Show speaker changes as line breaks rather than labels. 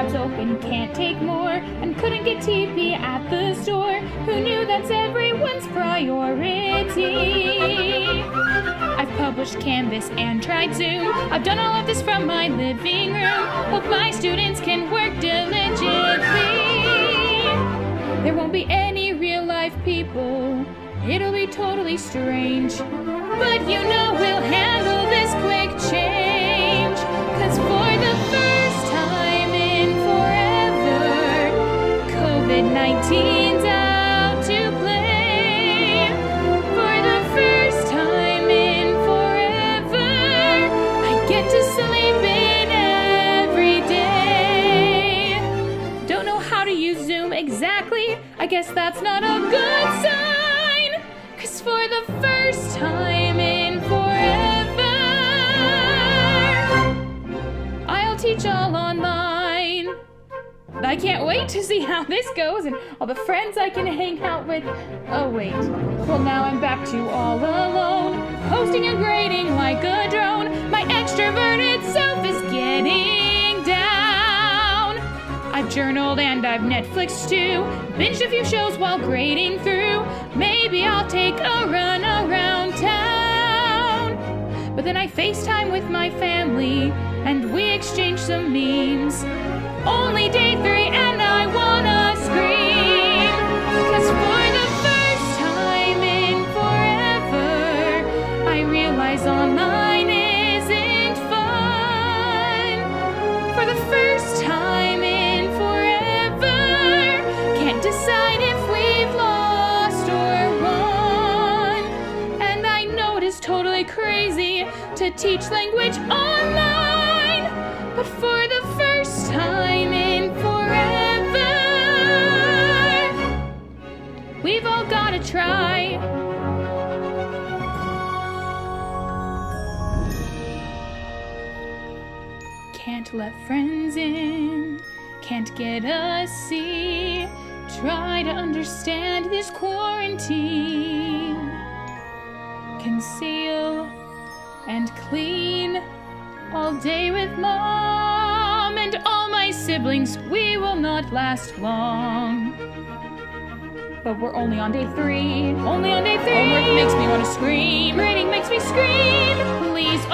tabs open, can't take more, and couldn't get TP at the store. Who knew that's everyone's priority? I've published Canvas and tried Zoom. I've done all of this from my living room. Hope my students can work diligently. There won't be any real life people. It'll be totally strange. But you know we'll handle this quick change. Get to sleep in every day. Don't know how to use Zoom exactly. I guess that's not a good sign. Cause for the first time in forever, I'll teach all online. I can't wait to see how this goes and all the friends I can hang out with. Oh, wait. Well, now I'm back to all alone, posting and grading like a drone. Extroverted self is getting down. I've journaled and I've Netflixed too, binged a few shows while grading through. Maybe I'll take a run around town. But then I FaceTime with my family and we exchange some memes. Only crazy to teach language online, but for the first time in forever, we've all gotta try. Can't let friends in, can't get a see. Try to understand this quarantine. Conceal and clean all day with mom and all my siblings. We will not last long. But we're only on day three. Only on day three. Homework makes me want to scream. Grading makes me scream. Please